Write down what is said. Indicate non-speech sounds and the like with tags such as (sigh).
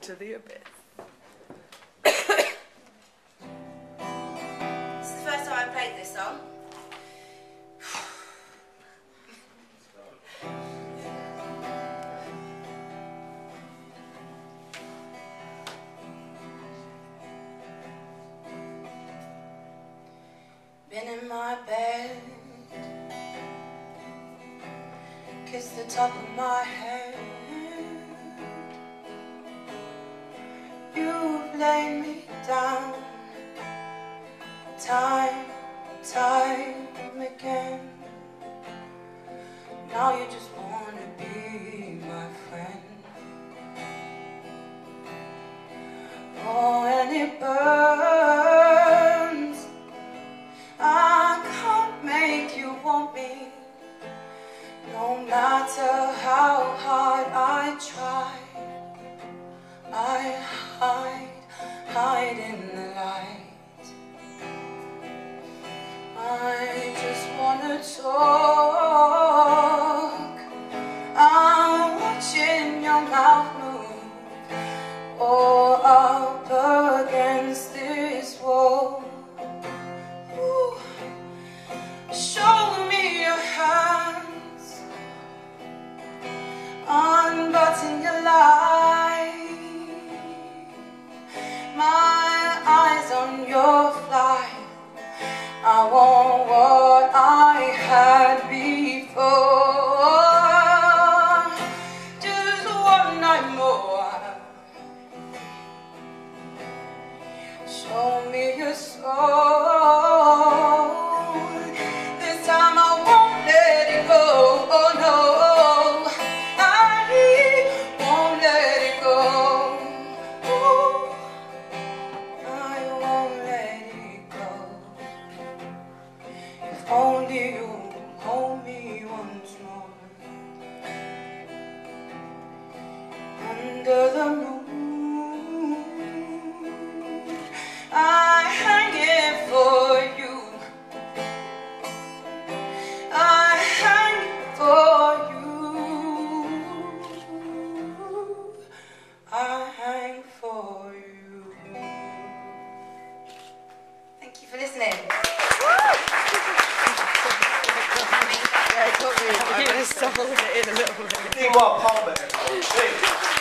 into the abyss. This is the first time I played this song. Been in my bed, kissed the top of my head. You've me down time, time again. Now you just wanna be my friend. Oh, and it burns. I can't make you want me. No matter how hard I try, hide in the light. I just wanna talk. I'm watching your mouth Show me your soul. This time I won't let it go. Oh no, I won't let it go. I won't let it go. If only you hold me once more. Under the moon, Yeah, (laughs) it got me. I'm going to stumble it in a little (laughs) bit. Nadine Wild Palmer, everyone. I